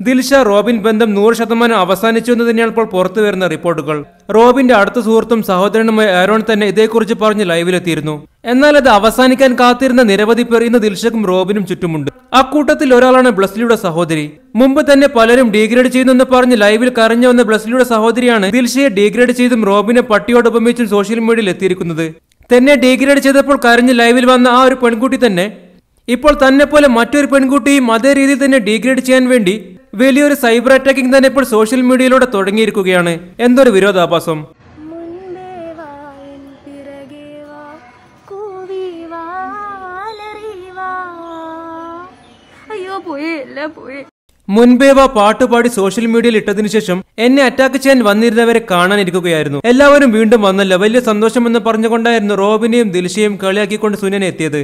Dilsha Robin ബന്ധം നൂറ് ശതമാനം അവസാനിച്ചു എന്ന് തന്നെയാണ് ഇപ്പോൾ പുറത്തു വരുന്ന റിപ്പോർട്ടുകൾ. റോബിന്റെ അടുത്ത സുഹൃത്തും സഹോദരനുമായ ആരോൺ തന്നെ ഇതേക്കുറിച്ച് പറഞ്ഞ് ലൈവിലെത്തിയിരുന്നു. എന്നാൽ അത് അവസാനിക്കാൻ കാത്തിരുന്ന നിരവധി പേർ ഇന്ന് ദിൽഷക്കും റോബിനും ചുറ്റുമുണ്ട്. അക്കൂട്ടത്തിൽ ഒരാളാണ് ബ്ലസ്ലിയുടെ സഹോദരി. മുമ്പ് തന്നെ പലരും ഡീഗ്രേഡ് ചെയ്യുന്നെന്ന് പറഞ്ഞ് ലൈവിൽ കരഞ്ഞു വന്ന ബ്ലസ്ലിയുടെ സഹോദരിയാണ് ദിൽഷയെ ഡീഗ്രേഡ് ചെയ്തും റോബിനെ പട്ടിയോട് ഉപമിച്ചും സോഷ്യൽ മീഡിയയിൽ എത്തിയിരിക്കുന്നത് തന്നെ ഡീഗ്രേഡ് ചെയ്തപ്പോൾ കരഞ്ഞ് ലൈവിൽ വന്ന ആ ഒരു പെൺകുട്ടി തന്നെ ഇപ്പോൾ തന്നെ പോലെ മറ്റൊരു പെൺകുട്ടിയും അതേ രീതിയിൽ തന്നെ ഡീഗ്രേഡ് ചെയ്യാൻ വേണ്ടി വലിയൊരു സൈബർ അറ്റാക്കിംഗ് തന്നെ ഇപ്പോൾ സോഷ്യൽ മീഡിയയിലൂടെ തുടങ്ങിയിരിക്കുകയാണ്. എന്തൊരു വിരോധാഭാസം. മുൻപേ വാ പാട്ടുപാടി സോഷ്യൽ മീഡിയയിൽ ഇട്ടതിനു ശേഷം എന്നെ അറ്റാക്ക് ചെയ്യാൻ വന്നിരുന്നവരെ കാണാനിരിക്കുകയായിരുന്നു. എല്ലാവരും വീണ്ടും വന്നല്ലോ. വലിയ സന്തോഷമെന്ന് പറഞ്ഞുകൊണ്ടായിരുന്നു റോബിനെയും ദിൽഷയും കളിയാക്കിക്കൊണ്ട് സുനനെ എത്തിയത്.